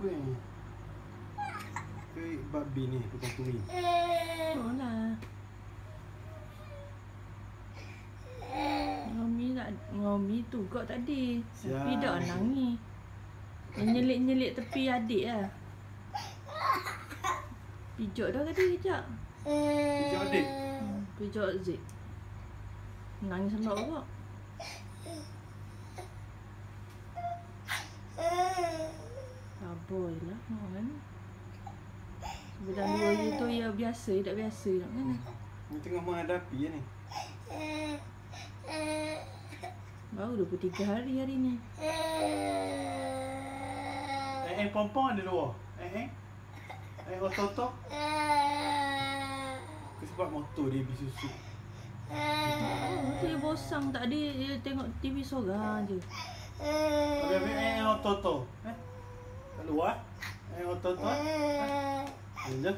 apa ni? Ke babi ni tukang turi. Oh lah. Ngomi tak ngomi tu kau tadi. Tapi dah nangis. Yang nyelik-nyelik tepi adik lah. Pijak dah tadi kejap. Pijak adik. Hmm, pijak Zik. Nangis nak apa? Aboy lah kan. Sebelum dua je tu ya biasa, tak biasa nak kan. Ni tengah menghadapi ya ni. Baru 23 hari hari ni. Eh, eh, pompong ada dua. Eh, eh. Eh, otot-otot. Ke sebab motor dia habis susu. Oh, tu dia bosang tak ada dia tengok TV seorang je. Habis-habis eh, otot-otot. Kaluwa? Ayaw, tonto? Ano?